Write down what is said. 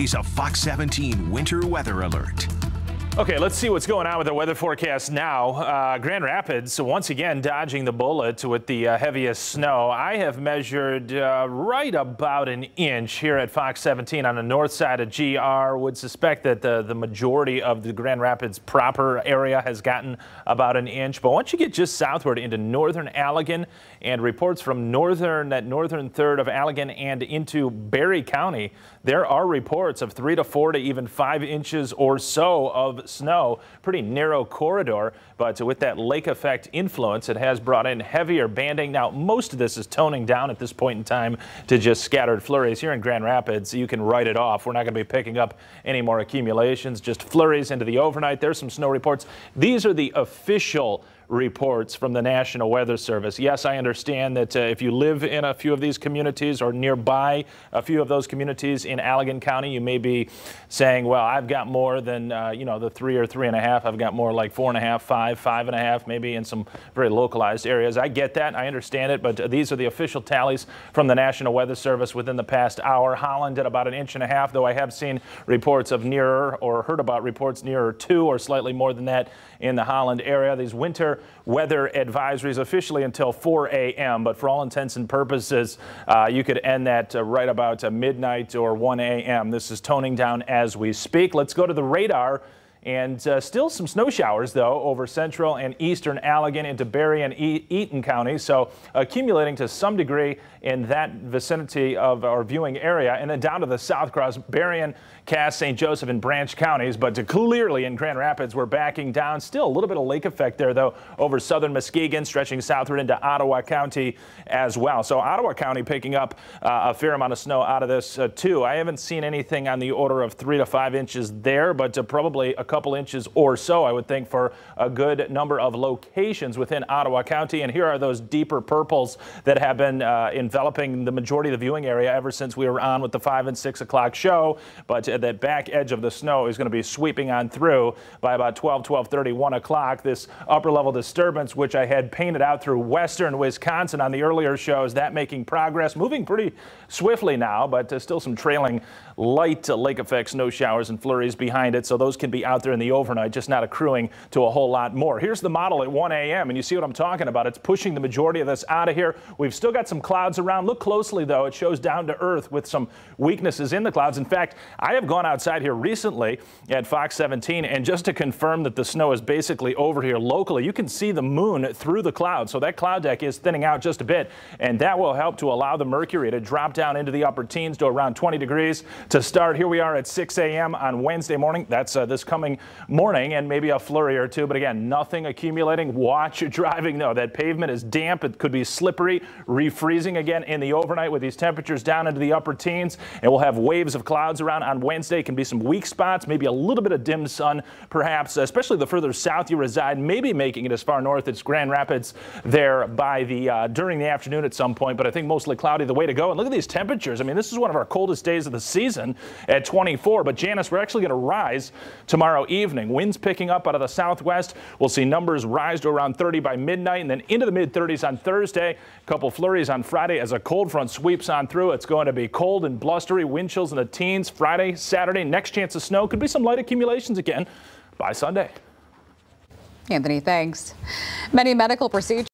is a Fox 17 winter weather alert. Okay, let's see what's going on with the weather forecast now. Uh, Grand Rapids once again dodging the bullet with the uh, heaviest snow. I have measured uh, right about an inch here at Fox 17 on the north side of GR. Would suspect that the, the majority of the Grand Rapids proper area has gotten about an inch. But once you get just southward into northern Allegan and reports from northern that northern third of Allegan and into Barry County, there are reports of three to four to even five inches or so of snow. Pretty narrow corridor, but with that lake effect influence, it has brought in heavier banding. Now, most of this is toning down at this point in time to just scattered flurries. Here in Grand Rapids, you can write it off. We're not going to be picking up any more accumulations, just flurries into the overnight. There's some snow reports. These are the official reports from the National Weather Service. Yes, I understand that uh, if you live in a few of these communities or nearby a few of those communities in Allegan County, you may be saying, well, I've got more than, uh, you know, the three or three and a half. I've got more like four and a half, five, five and a half, maybe in some very localized areas. I get that. I understand it. But uh, these are the official tallies from the National Weather Service within the past hour. Holland at about an inch and a half, though I have seen reports of nearer or heard about reports nearer two or slightly more than that in the Holland area. These winter weather advisories officially until 4 a.m., but for all intents and purposes, uh, you could end that uh, right about uh, midnight or 1 a.m. This is toning down as we speak. Let's go to the radar. And uh, still some snow showers, though, over central and eastern Allegan into Barry and e Eaton counties. So accumulating to some degree in that vicinity of our viewing area. And then down to the south cross Berrien, Cass, St. Joseph, and Branch counties. But clearly in Grand Rapids, we're backing down. Still a little bit of lake effect there, though, over southern Muskegon, stretching southward into Ottawa County as well. So Ottawa County picking up uh, a fair amount of snow out of this, uh, too. I haven't seen anything on the order of three to five inches there, but uh, probably a couple inches or so, I would think, for a good number of locations within Ottawa County. And here are those deeper purples that have been uh, enveloping the majority of the viewing area ever since we were on with the 5 and 6 o'clock show. But uh, that back edge of the snow is going to be sweeping on through by about 12, 12:30, 1 o'clock. This upper level disturbance, which I had painted out through western Wisconsin on the earlier shows, that making progress, moving pretty swiftly now, but uh, still some trailing light lake effect snow showers and flurries behind it. So those can be out there in the overnight, just not accruing to a whole lot more. Here's the model at 1 a.m. and you see what I'm talking about. It's pushing the majority of this out of here. We've still got some clouds around. Look closely though. It shows down to earth with some weaknesses in the clouds. In fact, I have gone outside here recently at Fox 17 and just to confirm that the snow is basically over here locally, you can see the moon through the clouds. So that cloud deck is thinning out just a bit and that will help to allow the mercury to drop down into the upper teens to around 20 degrees to start. Here we are at 6 a.m. on Wednesday morning. That's uh, this coming morning and maybe a flurry or two. But again, nothing accumulating. Watch your driving though. That pavement is damp. It could be slippery, refreezing again in the overnight with these temperatures down into the upper teens. And we'll have waves of clouds around on Wednesday. Can be some weak spots, maybe a little bit of dim sun, perhaps, especially the further south you reside, maybe making it as far north as Grand Rapids there by the uh, during the afternoon at some point. But I think mostly cloudy the way to go. And look at these temperatures. I mean, this is one of our coldest days of the season at 24. But Janice, we're actually going to rise tomorrow evening. Winds picking up out of the southwest. We'll see numbers rise to around 30 by midnight and then into the mid 30s on Thursday. A couple flurries on Friday as a cold front sweeps on through. It's going to be cold and blustery, wind chills in the teens Friday, Saturday. Next chance of snow could be some light accumulations again by Sunday. Anthony, thanks. Many medical procedures